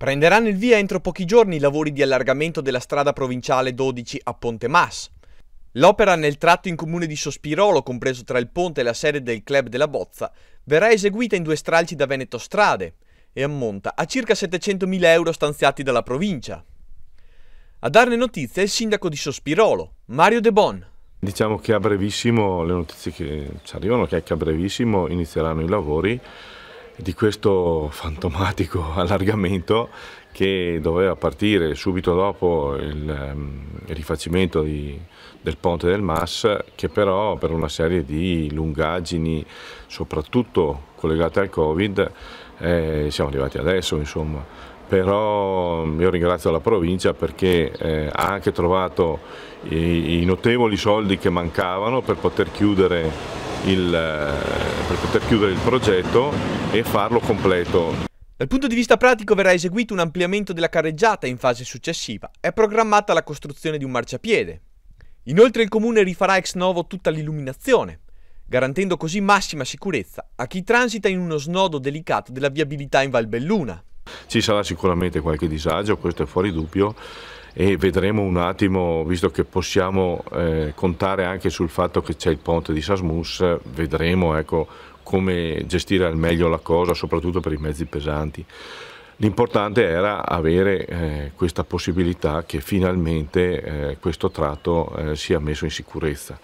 Prenderanno il via entro pochi giorni i lavori di allargamento della strada provinciale 12 a Ponte Mas. L'opera nel tratto in comune di Sospirolo, compreso tra il ponte e la sede del club della Bozza, verrà eseguita in due stralci da Veneto Strade e ammonta a circa 700.000 euro stanziati dalla provincia. A darne notizia è il sindaco di Sospirolo, Mario De Bon. Diciamo che a brevissimo, le notizie che ci arrivano, che a brevissimo inizieranno i lavori di questo fantomatico allargamento che doveva partire subito dopo il, um, rifacimento di, del ponte del Mas che però per una serie di lungaggini soprattutto collegate al Covid eh, siamo arrivati adesso insomma. Però io ringrazio la provincia perché eh, ha anche trovato i, i notevoli soldi che mancavano per poter chiudere il, per poter chiudere il progetto e farlo completo. Dal punto di vista pratico verrà eseguito un ampliamento della carreggiata in fase successiva. È programmata la costruzione di un marciapiede. Inoltre il comune rifarà ex novo tutta l'illuminazione, garantendo così massima sicurezza a chi transita in uno snodo delicato della viabilità in Valbelluna. Ci sarà sicuramente qualche disagio, questo è fuori dubbio, e vedremo un attimo, visto che possiamo eh, contare anche sul fatto che c'è il ponte di Sasmus, vedremo ecco, come gestire al meglio la cosa, soprattutto per i mezzi pesanti. L'importante era avere eh, questa possibilità che finalmente eh, questo tratto eh, sia messo in sicurezza.